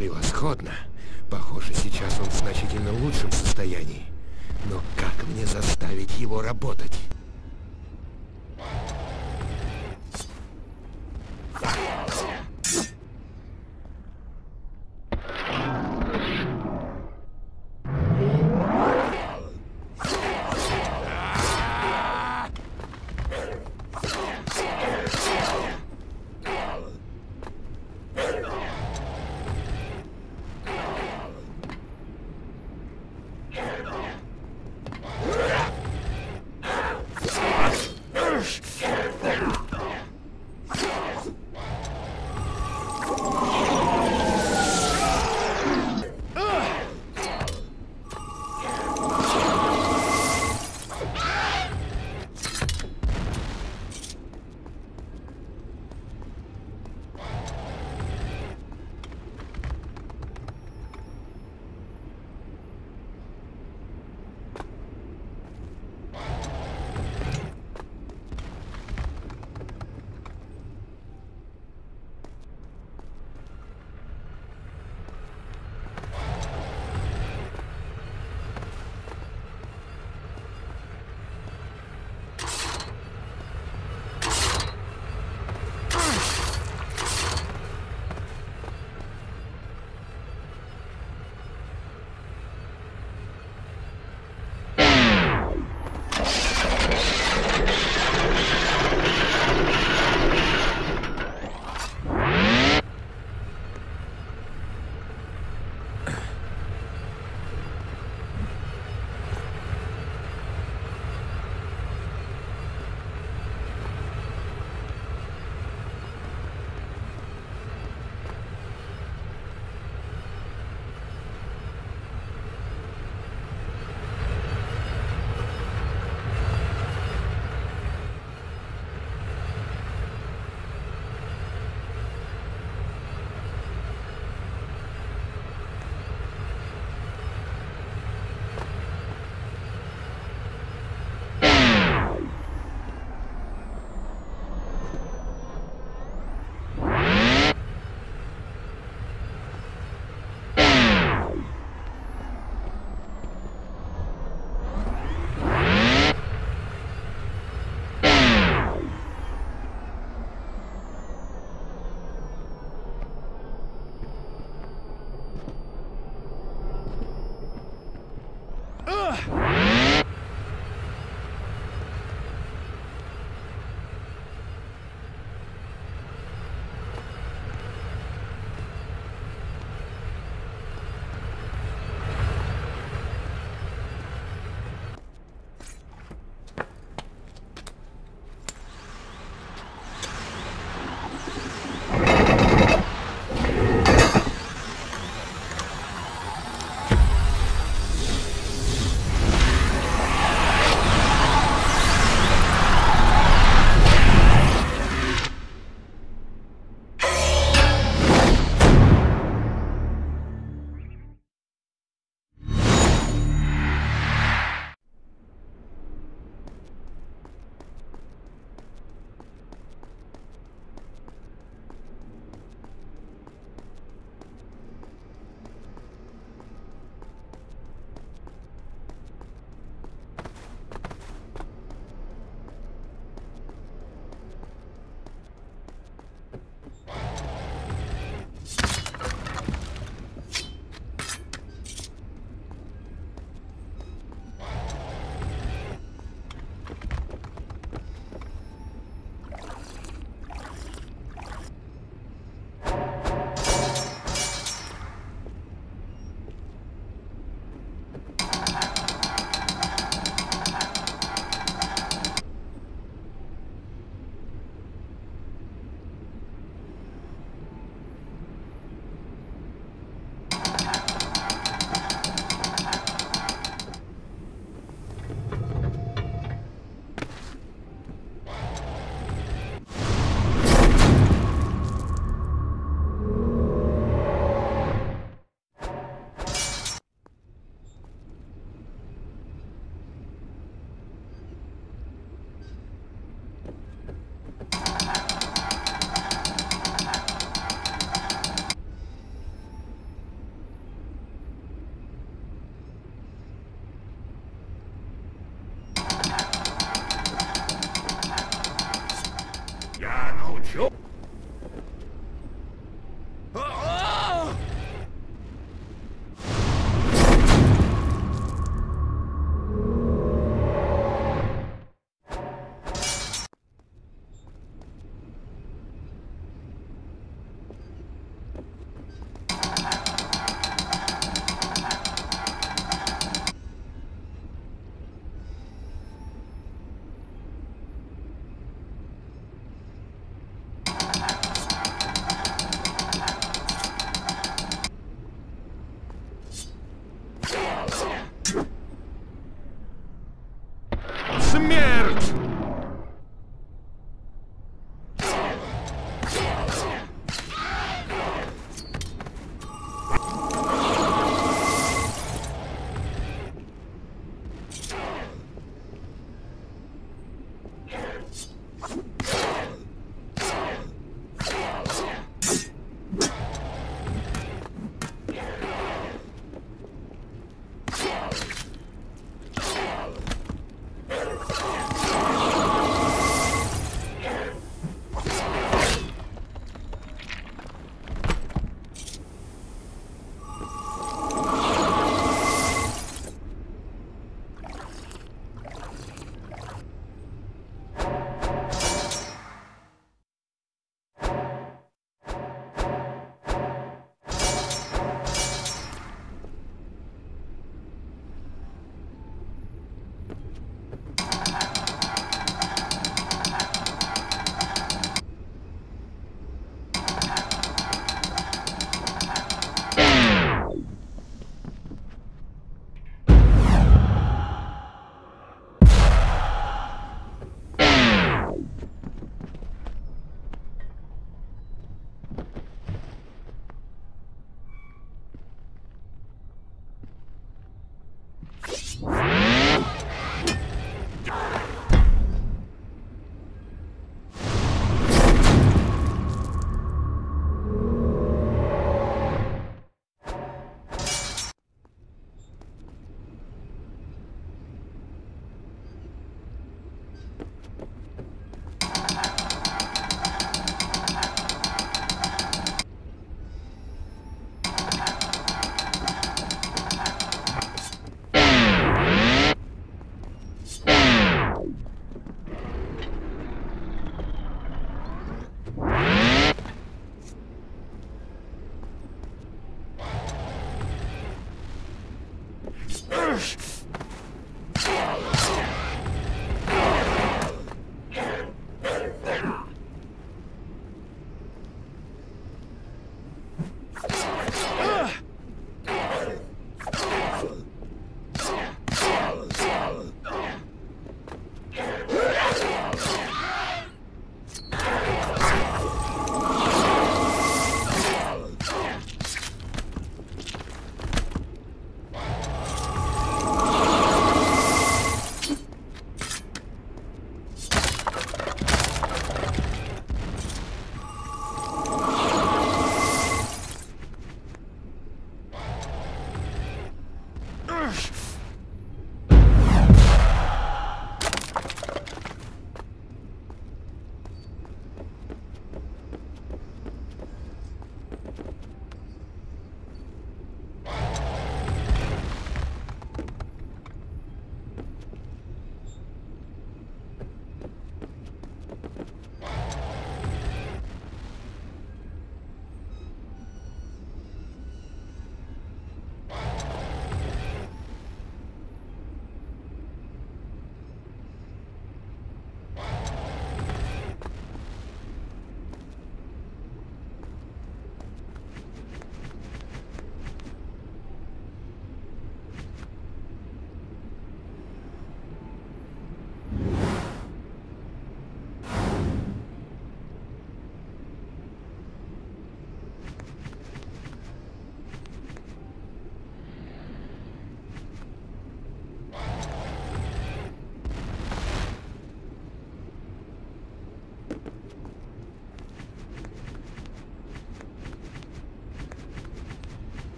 Превосходно. Похоже, сейчас он в значительно лучшем состоянии. Но как мне заставить его работать?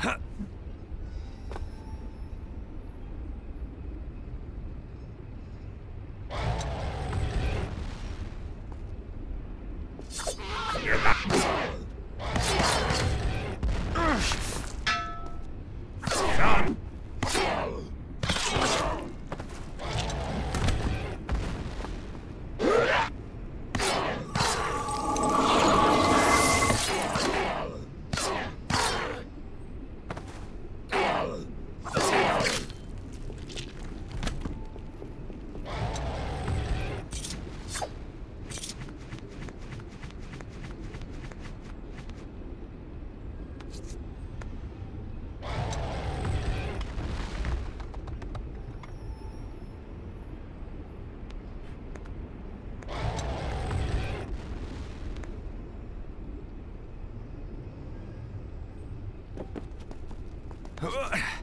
はっ。Huh?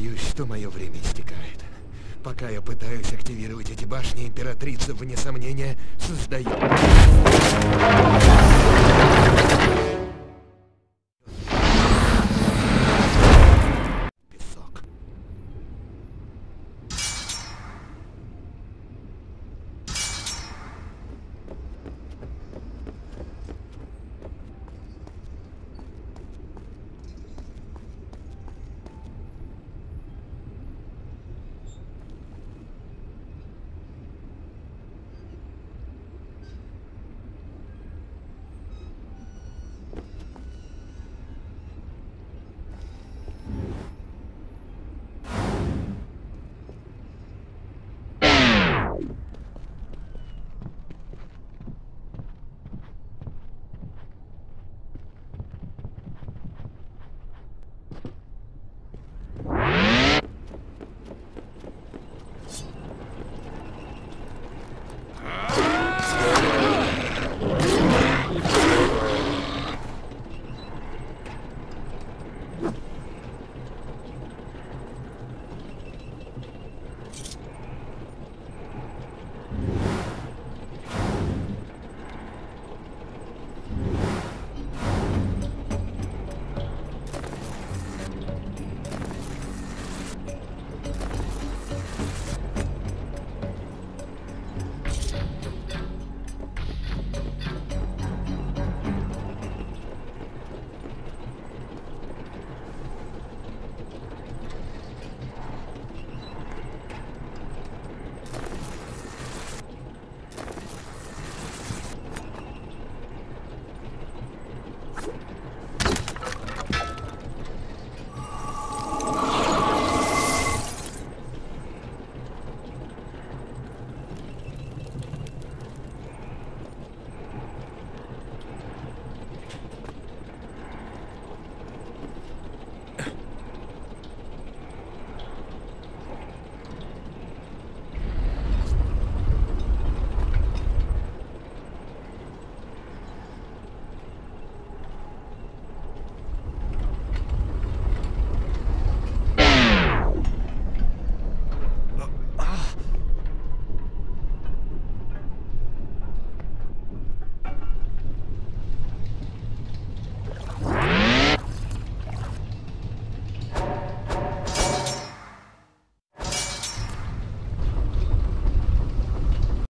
Боюсь, что мое время истекает. Пока я пытаюсь активировать эти башни, императрица, вне сомнения, создает...